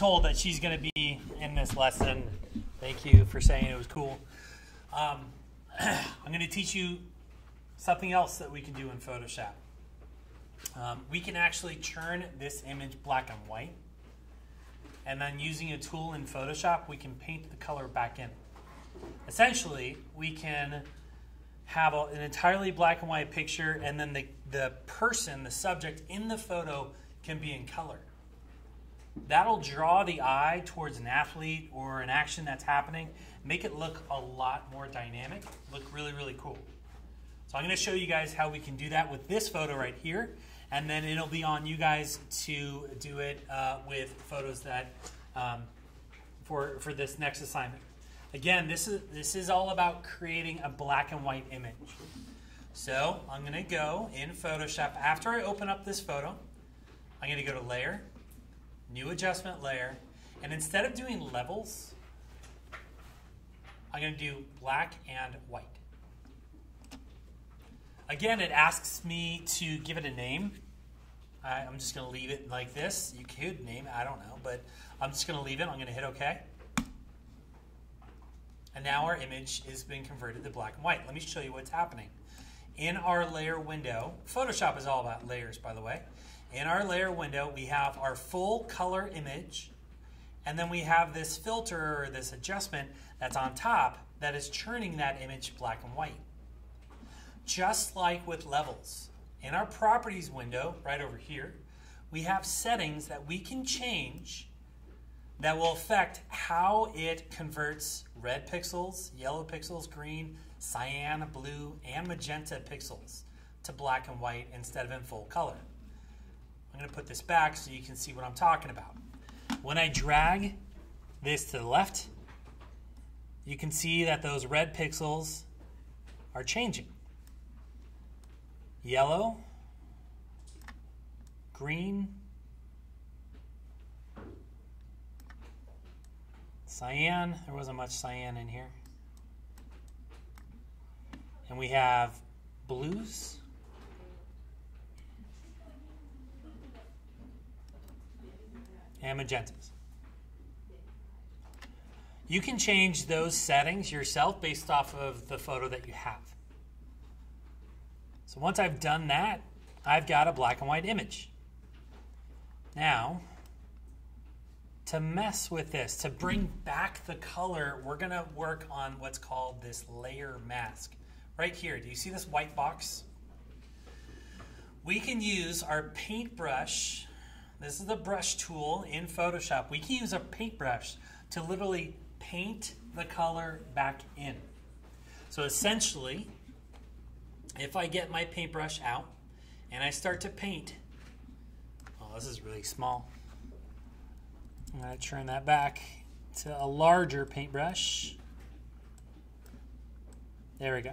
told that she's going to be in this lesson. Thank you for saying it was cool. Um, I'm going to teach you something else that we can do in Photoshop. Um, we can actually churn this image black and white. And then using a tool in Photoshop, we can paint the color back in. Essentially, we can have a, an entirely black and white picture, and then the, the person, the subject in the photo, can be in color. That'll draw the eye towards an athlete or an action that's happening, make it look a lot more dynamic, look really, really cool. So I'm going to show you guys how we can do that with this photo right here, and then it'll be on you guys to do it uh, with photos that um, for for this next assignment. Again, this is this is all about creating a black and white image. So I'm going to go in Photoshop after I open up this photo. I'm going to go to Layer, New Adjustment Layer, and instead of doing levels, I'm going to do black and white. Again, it asks me to give it a name. I, am just going to leave it like this. You could name it, I don't know, but I'm just going to leave it. I'm going to hit OK. And now our image is being converted to black and white. Let me show you what's happening. In our layer window, Photoshop is all about layers, by the way. In our layer window, we have our full color image, and then we have this filter or this adjustment that's on top that is churning that image black and white. Just like with levels, in our properties window, right over here, we have settings that we can change that will affect how it converts red pixels, yellow pixels, green, cyan, blue, and magenta pixels to black and white instead of in full color. I'm going to put this back so you can see what I'm talking about. When I drag this to the left, you can see that those red pixels are changing. Yellow, green, cyan. There wasn't much cyan in here. And we have blues. And magentas. You can change those settings yourself based off of the photo that you have. So once I've done that, I've got a black and white image. Now, to mess with this, to bring back the color, we're going to work on what's called this layer mask. Right here, do you see this white box? We can use our paintbrush. This is the brush tool in Photoshop. We can use a paintbrush to literally paint the color back in. So essentially, if I get my paintbrush out and I start to paint, oh, this is really small. I'm to turn that back to a larger paintbrush. There we go.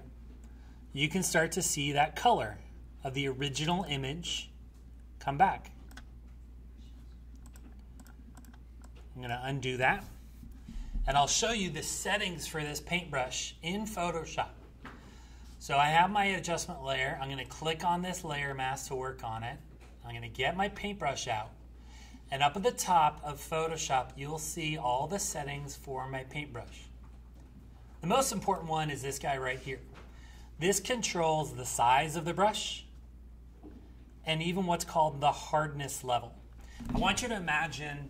You can start to see that color of the original image come back. I'm going to undo that. And I'll show you the settings for this paintbrush in Photoshop. So I have my adjustment layer. I'm going to click on this layer mask to work on it. I'm going to get my paintbrush out. And up at the top of Photoshop, you'll see all the settings for my paintbrush. The most important one is this guy right here. This controls the size of the brush and even what's called the hardness level. I want you to imagine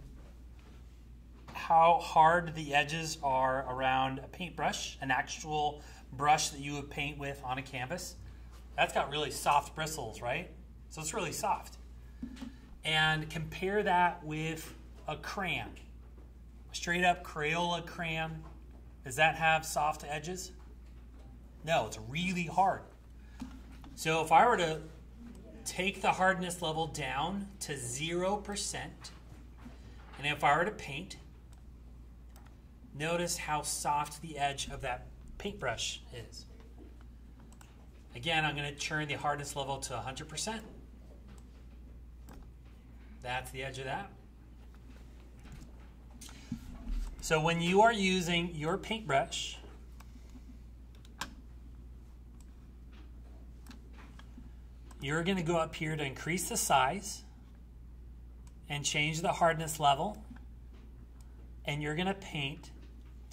how hard the edges are around a paintbrush, an actual brush that you would paint with on a canvas. That's got really soft bristles, right? So it's really soft. And compare that with a crayon. A straight up Crayola crayon. Does that have soft edges? No, it's really hard. So if I were to take the hardness level down to 0%, and if I were to paint, Notice how soft the edge of that paintbrush is. Again, I'm going to turn the hardness level to 100%. That's the edge of that. So when you are using your paintbrush, you're going to go up here to increase the size and change the hardness level and you're going to paint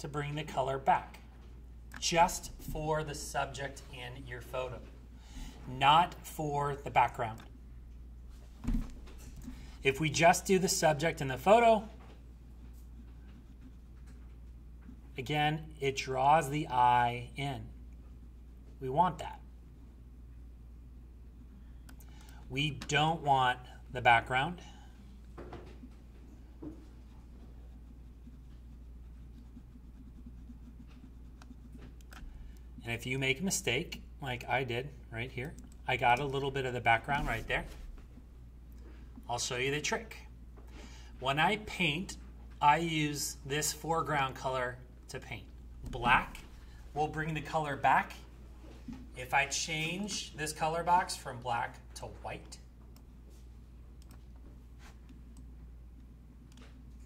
to bring the color back just for the subject in your photo, not for the background. If we just do the subject in the photo, again, it draws the eye in. We want that. We don't want the background. And if you make a mistake, like I did right here, I got a little bit of the background right there. I'll show you the trick. When I paint, I use this foreground color to paint. Black will bring the color back. If I change this color box from black to white,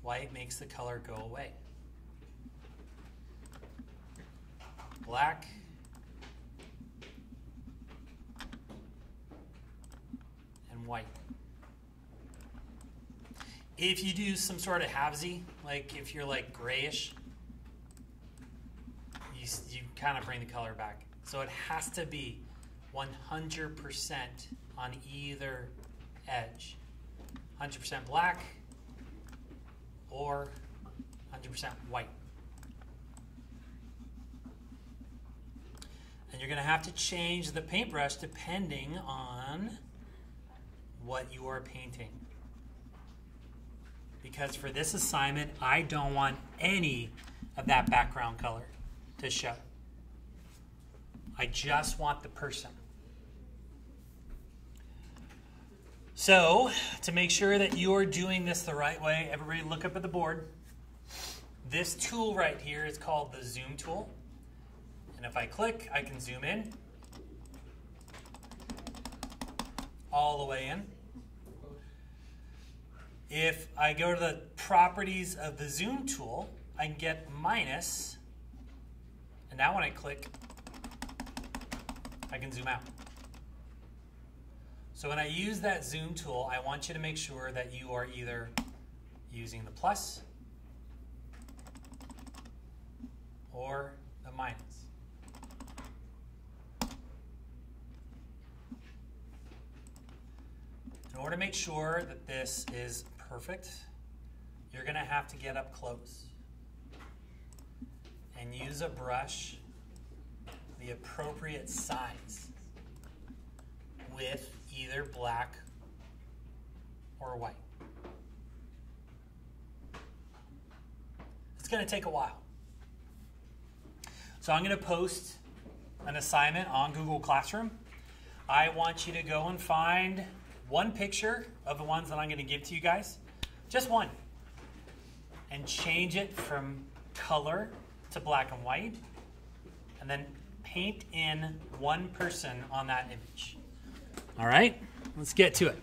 white makes the color go away. Black and white. If you do some sort of halvesy, like if you're like grayish, you, you kind of bring the color back. So it has to be 100% on either edge. 100% black or 100% white. And you're going to have to change the paintbrush depending on what you are painting. Because for this assignment, I don't want any of that background color to show. I just want the person. So, to make sure that you're doing this the right way, everybody look up at the board. This tool right here is called the zoom tool. And if I click, I can zoom in all the way in. If I go to the properties of the zoom tool, I can get minus, and now when I click, I can zoom out. So when I use that zoom tool, I want you to make sure that you are either using the plus or the minus. In order to make sure that this is perfect, you're going to have to get up close and use a brush the appropriate size with either black or white. It's going to take a while. So I'm going to post an assignment on Google Classroom. I want you to go and find one picture of the ones that I'm going to give to you guys, just one, and change it from color to black and white, and then paint in one person on that image. All right, let's get to it.